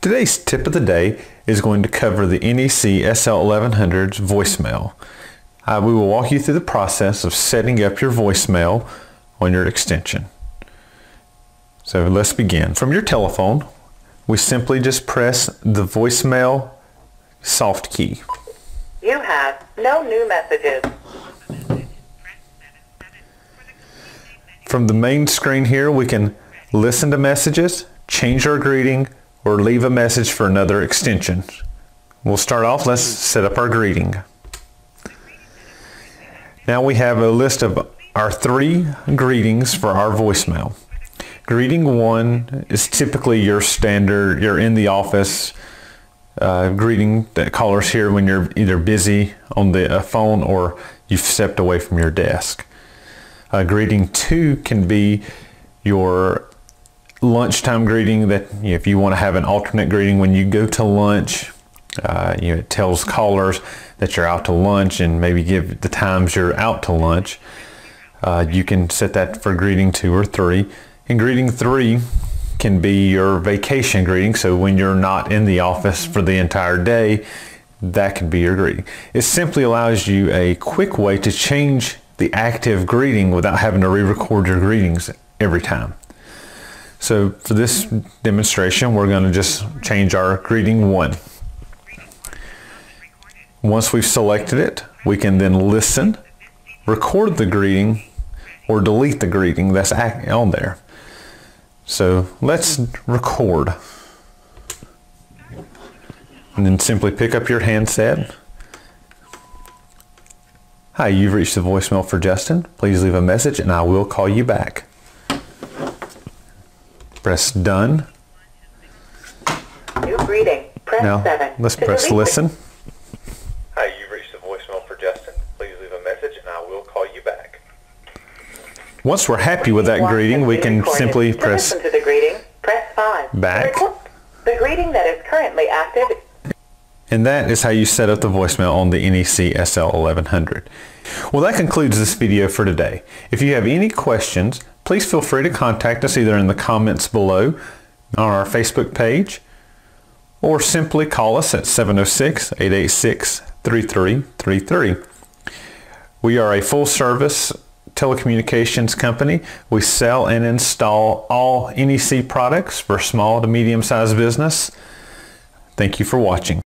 Today's tip of the day is going to cover the NEC SL1100's voicemail. Uh, we will walk you through the process of setting up your voicemail on your extension. So let's begin. From your telephone, we simply just press the voicemail soft key. You have no new messages. From the main screen here, we can listen to messages, change our greeting, or leave a message for another extension. We'll start off, let's set up our greeting. Now we have a list of our three greetings for our voicemail. Greeting one is typically your standard, you're in the office uh, greeting that callers hear when you're either busy on the uh, phone or you've stepped away from your desk. Uh, greeting two can be your lunchtime greeting that if you want to have an alternate greeting when you go to lunch, uh, you know, it tells callers that you're out to lunch and maybe give the times you're out to lunch. Uh, you can set that for greeting two or three. And greeting three can be your vacation greeting. So when you're not in the office for the entire day, that can be your greeting. It simply allows you a quick way to change the active greeting without having to re-record your greetings every time. So for this demonstration, we're going to just change our greeting one. Once we've selected it, we can then listen, record the greeting, or delete the greeting that's on there. So let's record. And then simply pick up your handset. Hi, you've reached the voicemail for Justin. Please leave a message and I will call you back. Press done. New greeting. Press Now 7. let's To press delete listen. Hi, you've reached the voicemail for Justin. Please leave a message and I will call you back. Once we're happy with that greeting, we can recorded. simply To press listen to the greeting, press 5. Back. The greeting that is currently active And that is how you set up the voicemail on the NEC SL1100. Well, that concludes this video for today. If you have any questions, please feel free to contact us either in the comments below on our Facebook page or simply call us at 706-886-3333. We are a full service telecommunications company. We sell and install all NEC products for small to medium sized business. Thank you for watching.